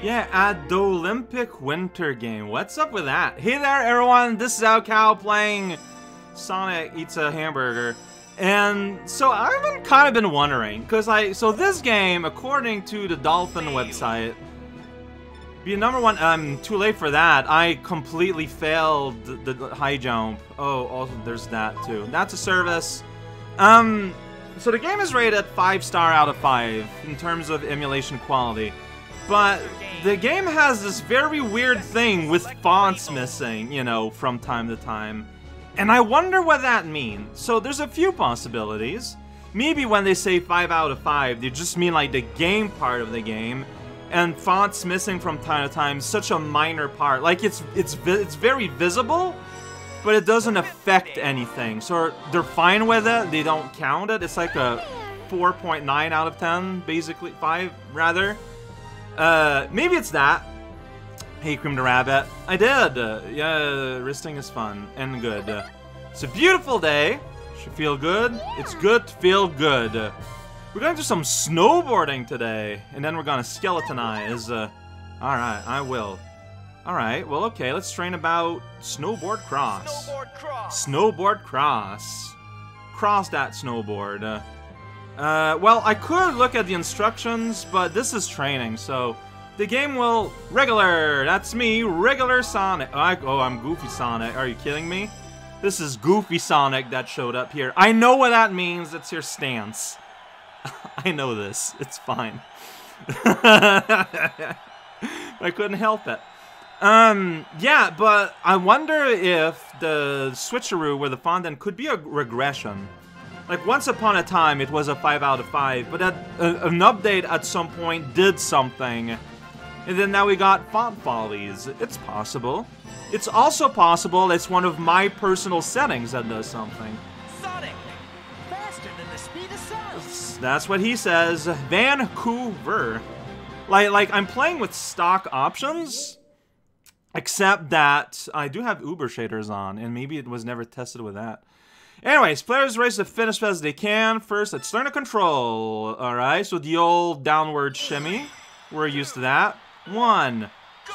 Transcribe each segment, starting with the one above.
Yeah, at the Olympic Winter Game. What's up with that? Hey there, everyone. This is raocow playing Sonic Eats a Hamburger. And so I've been kind of been wondering, because I so this game, according to the Dolphin website, be number one. I'm too late for that. I completely failed the, the high jump. Oh, also there's that too. That's a service. Um, so the game is rated five star out of five in terms of emulation quality. But the game has this very weird thing with fonts missing, you know, from time to time. And I wonder what that means. So there's a few possibilities. Maybe when they say 5 out of 5, they just mean like the game part of the game. And fonts missing from time to time such a minor part. Like it's it's it's very visible, but it doesn't affect anything. So they're fine with it. They don't count it. It's like a 4.9 out of 10, basically 5 rather. Uh, maybe it's that. Hey, Cream the Rabbit. I did. Uh, yeah, wristing is fun and good. Uh, it's a beautiful day. Should feel good. It's good to feel good. Uh, we're gonna do some snowboarding today, and then we're gonna skeletonize. Uh, Alright, I will. Alright, well, okay, let's train about snowboard cross. Snowboard cross. Snowboard cross. Cross that snowboard. Uh, well, I could look at the instructions, but this is training, so the game will... Regular! That's me, regular Sonic. Oh, I, oh, I'm Goofy Sonic. Are you kidding me? This is Goofy Sonic that showed up here. I know what that means. It's your stance. I know this. It's fine. I couldn't help it. Um, yeah, but I wonder if the switcheroo where the fondant could be a regression. Like, once upon a time, it was a 5 out of 5, but at, uh, an update at some point did something. And then now we got font follies. It's possible. It's also possible it's one of my personal settings that does something. Sonic. Faster than the speed of sound. That's what he says. Vancouver. Like, like I'm playing with stock options, except that I do have Uber shaders on, and maybe it was never tested with that. Anyways, players race to finish as they can. First, let's learn to control. Alright, so the old downward shimmy. We're used to that. One.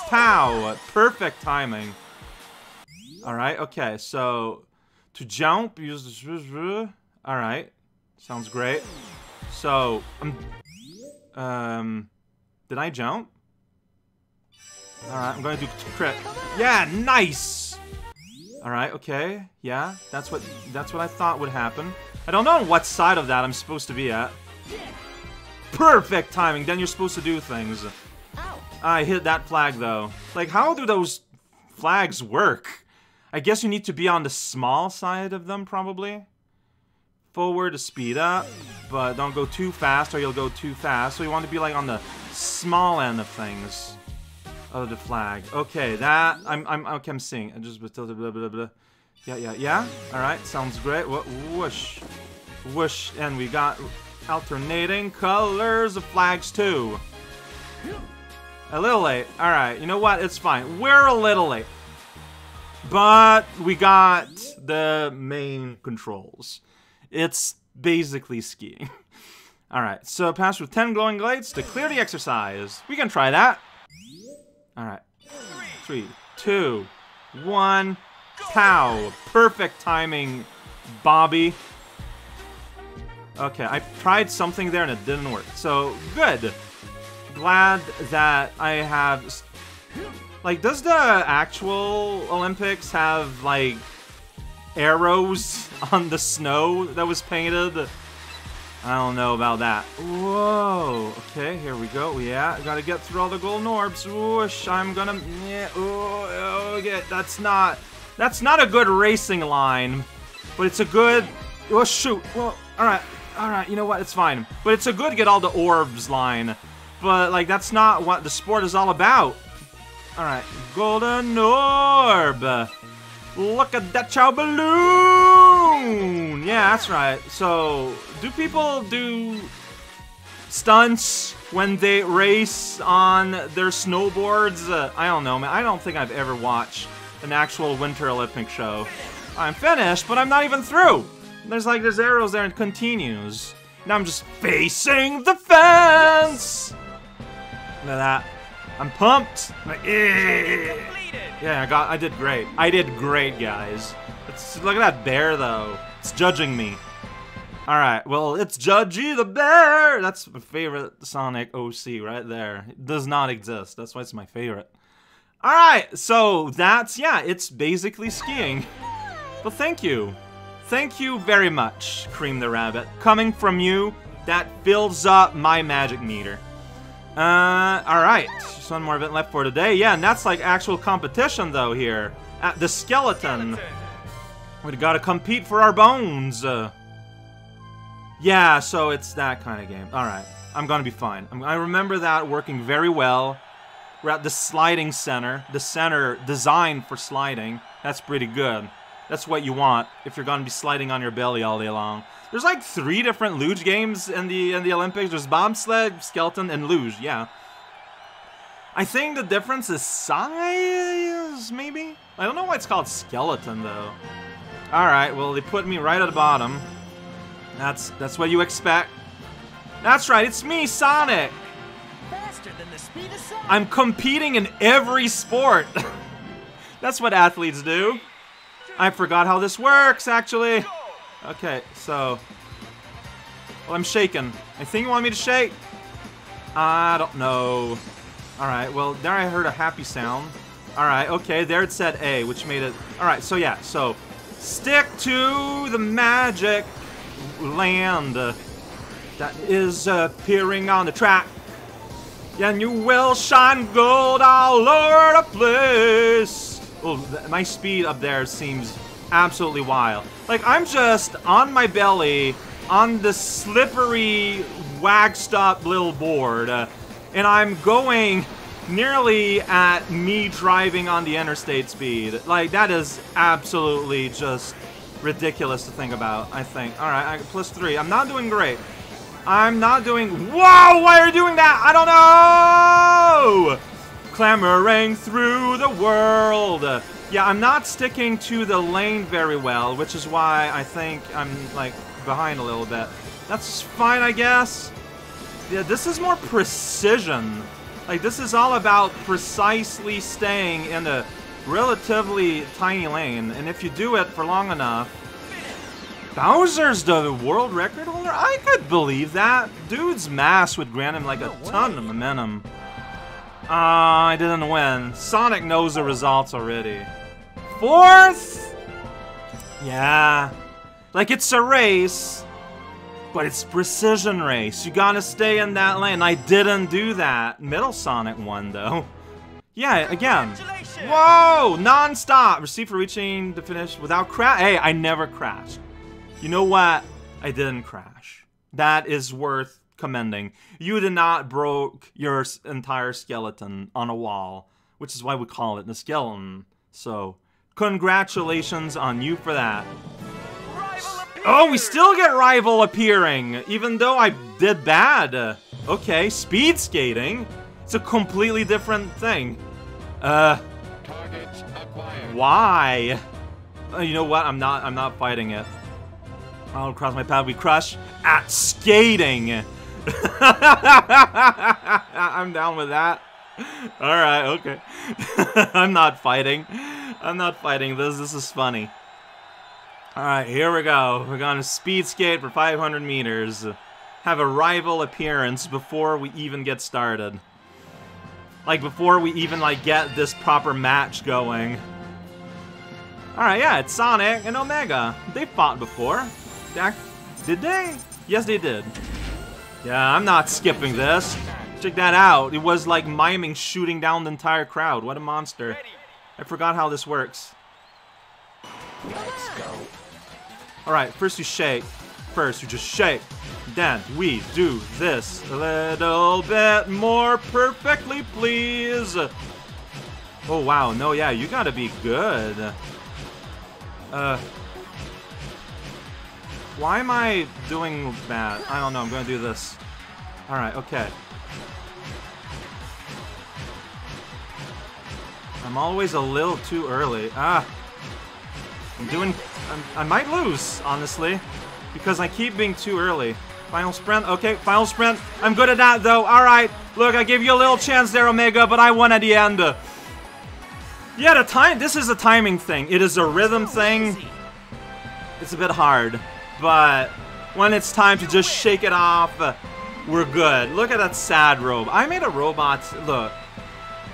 Pow. Perfect timing. Alright, okay, so to jump, use the... Alright. Sounds great. So, um, um, did I jump? Alright, I'm gonna do crit. Yeah, nice! Alright, okay, yeah, that's what that's what I thought would happen. I don't know what side of that I'm supposed to be at. Perfect timing, then you're supposed to do things. I hit that flag though. Like, how do those flags work? I guess you need to be on the small side of them, probably. Forward to speed up, but don't go too fast or you'll go too fast. So you want to be like on the small end of things. Oh, the flag. Okay, that I'm I'm okay. I'm seeing. I just blah blah blah blah. Yeah, yeah, yeah. All right, sounds great. What whoosh, whoosh, and we got alternating colors of flags too. A little late. All right, you know what? It's fine. We're a little late, but we got the main controls. It's basically skiing. All right, so pass with 10 glowing glades to clear the exercise. We can try that. All right. Three, two, one, pow. Perfect timing, Bobby. Okay, I tried something there and it didn't work. So, good. Glad that I have... Like, does the actual Olympics have, like, arrows on the snow that was painted? I don't know about that. Whoa. Okay, here we go. Yeah, I gotta get through all the golden orbs. Whoosh, I'm gonna... Yeah, oh, okay, that's not... That's not a good racing line. But it's a good... Oh, shoot. Well, alright. Alright, you know what? It's fine. But it's a good get all the orbs line. But, like, that's not what the sport is all about. Alright. Golden orb. Look at that chow balloon! Yeah, that's right. So, do people do stunts when they race on their snowboards? Uh, I don't know, man. I don't think I've ever watched an actual Winter Olympic show. I'm finished, but I'm not even through. There's like, there's arrows there and continues. Now I'm just facing the fence! Look at that. I'm pumped. Like, eh. Yeah, I got. I did great. I did great, guys. It's, look at that bear, though. It's judging me. All right. Well, it's Judgy the bear. That's my favorite Sonic OC right there. It does not exist. That's why it's my favorite. All right. So that's yeah. It's basically skiing. Well, thank you. Thank you very much, Cream the Rabbit. Coming from you, that fills up my magic meter. Uh, alright. Just one more event left for today. Yeah, and that's like actual competition, though, here. At the skeleton. We gotta compete for our bones. Uh, yeah, so it's that kind of game. Alright. I'm gonna be fine. I'm, I remember that working very well. We're at the sliding center. The center designed for sliding. That's pretty good. That's what you want if you're gonna be sliding on your belly all day long. There's like three different luge games in the in the Olympics. There's bobsled, skeleton, and luge. Yeah. I think the difference is size, maybe. I don't know why it's called skeleton though. All right, well they put me right at the bottom. That's that's what you expect. That's right, it's me, Sonic. Faster than the speed of sound. I'm competing in every sport. that's what athletes do. I forgot how this works, actually. Okay, so... Well, I'm shaking. I think you want me to shake? I don't know. Alright, well, there I heard a happy sound. Alright, okay, there it said A, which made it... Alright, so yeah, so... Stick to the magic land that is appearing on the track. And you will shine gold all over the place. Oh, my speed up there seems absolutely wild. Like, I'm just on my belly on the slippery, up little board, uh, and I'm going nearly at me driving on the interstate speed. Like, that is absolutely just ridiculous to think about, I think. Alright, I plus three. I'm not doing great. I'm not doing. Whoa! Why are you doing that? I don't know! Clamoring through the world. Yeah, I'm not sticking to the lane very well, which is why I think I'm, like, behind a little bit. That's fine, I guess. Yeah, this is more precision. Like, this is all about precisely staying in a relatively tiny lane, and if you do it for long enough, Bowser's the world record holder? I could believe that. Dude's mass would grant him like a ton of momentum. Ah, I didn't win. Sonic knows the results already. Fourth? Yeah. Like, it's a race, but it's precision race. You gotta stay in that lane. I didn't do that. Metal Sonic won, though. Yeah, again. Whoa! Non-stop! Receive for reaching the finish without crash. Hey, I never crashed. You know what? I didn't crash. That is worth commending. You did not broke your entire skeleton on a wall, which is why we call it the skeleton. So, congratulations on you for that. Oh, we still get rival appearing, even though I did bad. Okay, speed skating. It's a completely different thing. Uh, why? Uh, you know what? I'm not. I'm not fighting it. I'll cross my path. We crush at skating. I'm down with that. All right. Okay. I'm not fighting. I'm not fighting this. This is funny. All right. Here we go. We're gonna speed skate for 500 meters. Have a rival appearance before we even get started. Like before we even like get this proper match going. Alright, yeah, it's Sonic and Omega. They fought before. Did they? Yes, they did. Yeah, I'm not skipping this. Check that out. It was like miming shooting down the entire crowd. What a monster. I forgot how this works. Let's go. Alright, first you shake. First you just shake. Then we do this a little bit more perfectly, please. Oh wow, no, yeah, you gotta be good. Uh, why am I doing that? I don't know. I'm gonna do this. All right, okay. I'm always a little too early. Ah, I'm doing. I'm, I might lose, honestly, because I keep being too early. Final sprint. Okay, final sprint. I'm good at that, though. All right. Look, I gave you a little chance there, Omega, but I won at the end. Yeah, the time. This is a timing thing. It is a rhythm thing. It's a bit hard, but when it's time to just shake it off, we're good. Look at that sad robe. I made a robot. Look,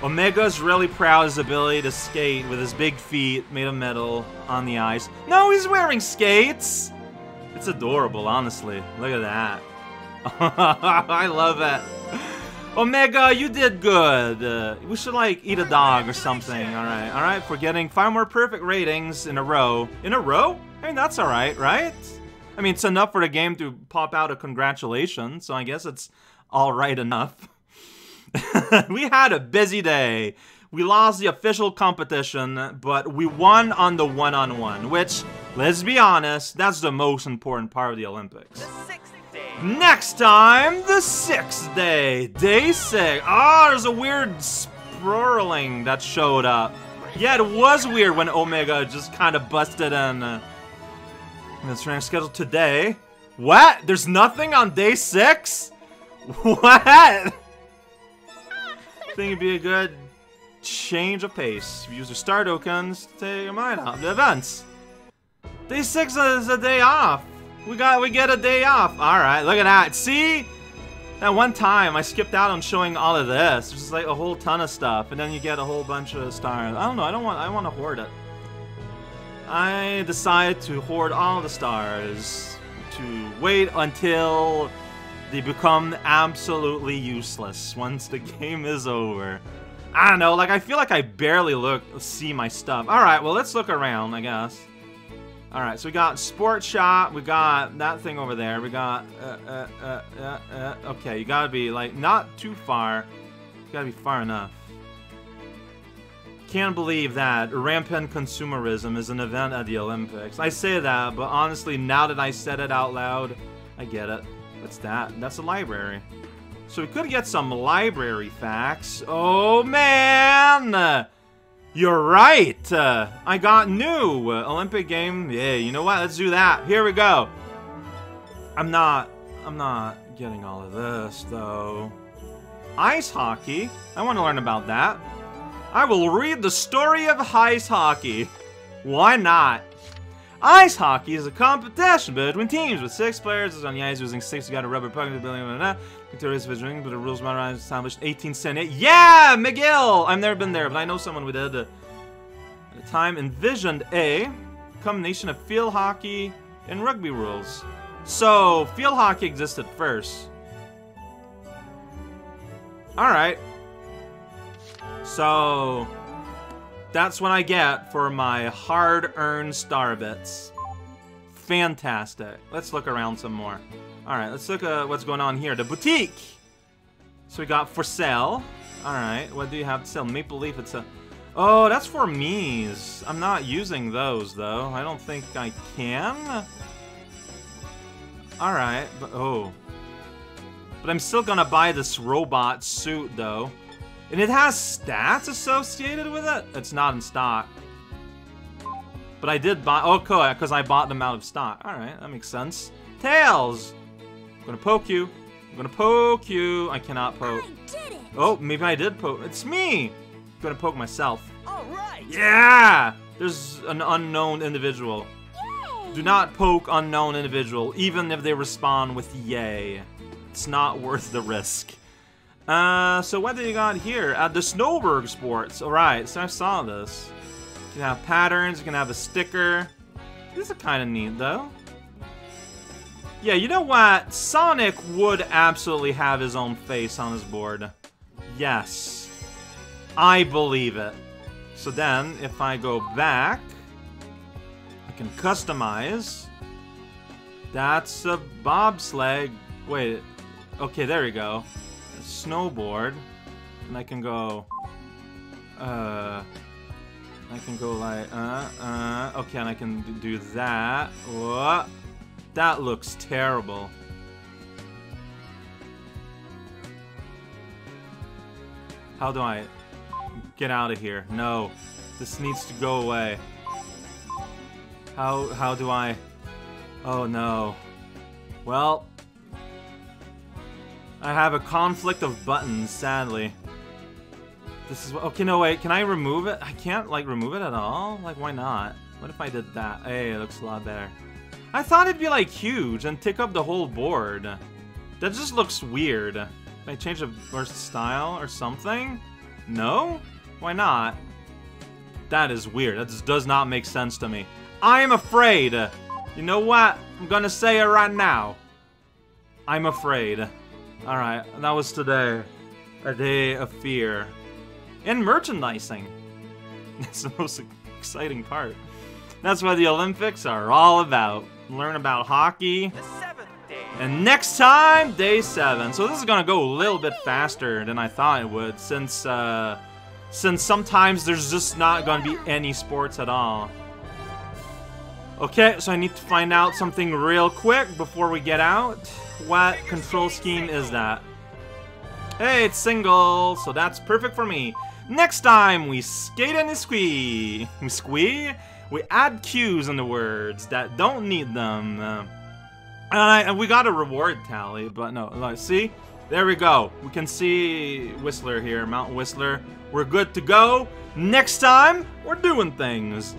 Omega's really proud of his ability to skate with his big feet made of metal on the ice. No, he's wearing skates. It's adorable, honestly. Look at that. I love it. Omega, you did good. Uh, we should like eat a dog or something. All right, all right. For getting five more perfect ratings in a row. In a row? I mean, that's all right, right? I mean, it's enough for the game to pop out a congratulations. So I guess it's all right enough. we had a busy day. We lost the official competition, but we won on the one-on-one, -on -one, which, let's be honest, that's the most important part of the Olympics. Next time, the sixth day. Day six. Ah, oh, there's a weird sprawling that showed up. Yeah, it was weird when Omega just kind of busted in. That's training scheduled today. What? There's nothing on day six? What? Think it'd be a good change of pace. Use your star tokens to take your mind off the events. Day six is a day off. We got we get a day off. Alright, look at that. See? That one time I skipped out on showing all of this. There's just like a whole ton of stuff, and then you get a whole bunch of stars. I don't know, I don't want I want to hoard it. I decide to hoard all the stars to wait until they become absolutely useless once the game is over. I don't know, like I feel like I barely look see my stuff. Alright, well let's look around, I guess. Alright, so we got Sport Shop, we got that thing over there, we got, uh, uh, uh, uh, uh, okay, you gotta be, like, not too far, you gotta be far enough. Can't believe that rampant consumerism is an event at the Olympics. I say that, but honestly, now that I said it out loud, I get it. What's that? That's a library. So we could get some library facts. Oh, man! You're right. Uh, I got new Olympic game. Yeah, you know what? Let's do that. Here we go. I'm not. I'm not getting all of this though. Ice hockey. I want to learn about that. I will read the story of ice hockey. Why not? Ice hockey is a competition between teams with six players on the ice using six. You got a rubber puck. Victorious Vision, but the rules modernized established 1878. Yeah, McGill! I've never been there, but I know someone who did. At the time, envisioned a combination of field hockey and rugby rules. So, field hockey existed first. Alright. So, that's what I get for my hard-earned star bits. Fantastic. Let's look around some more. Alright, let's look at what's going on here. The boutique! So we got for sale. Alright, what do you have to sell? Maple Leaf, it's a... Oh, that's for me's. I'm not using those, though. I don't think I can. Alright, but... Oh. But I'm still gonna buy this robot suit, though. And it has stats associated with it? It's not in stock. But I did buy... Oh, cool, because I bought them out of stock. Alright, that makes sense. Tails! I'm gonna poke you. I'm gonna poke you. I cannot poke. I oh, maybe I did poke. It's me! I'm gonna poke myself. All right. Yeah! There's an unknown individual. Yay! Do not poke unknown individual, even if they respond with yay. It's not worth the risk. Uh, so what do you got here? At the Snowberg Sports. Alright, so I saw this. You can have patterns, you can have a sticker. This is kind of neat, though. Yeah, you know what? Sonic would absolutely have his own face on his board. Yes. I believe it. So then, if I go back, I can customize. That's a bobsled. Wait. Okay, there we go. Snowboard. And I can go... Uh... I can go like, uh, uh, okay, and I can do that. What? That looks terrible. How do I get out of here? No. This needs to go away. How how do I... Oh no. Well, I have a conflict of buttons, sadly. This is okay. No wait, can I remove it? I can't like remove it at all. Like why not? What if I did that? Hey, it looks a lot better. I thought it'd be like huge and take up the whole board. That just looks weird. Can I change the burst style or something? No? Why not? That is weird. That just does not make sense to me. I am afraid. You know what? I'm gonna say it right now. I'm afraid. Alright, that was today. A day of fear. And merchandising. That's the most exciting part. That's what the Olympics are all about. Learn about hockey. The seventh day. And next time, day seven. So this is gonna go a little bit faster than I thought it would, since uh, since sometimes there's just not gonna be any sports at all. Okay, so I need to find out something real quick before we get out. What control scheme is that? Hey, it's single, so that's perfect for me. Next time, we skate and squee. We squee? We add cues in the words that don't need them. Uh, and, I, and we got a reward tally, but no, like, see? There we go. We can see Whistler here, Mount Whistler. We're good to go. Next time, we're doing things.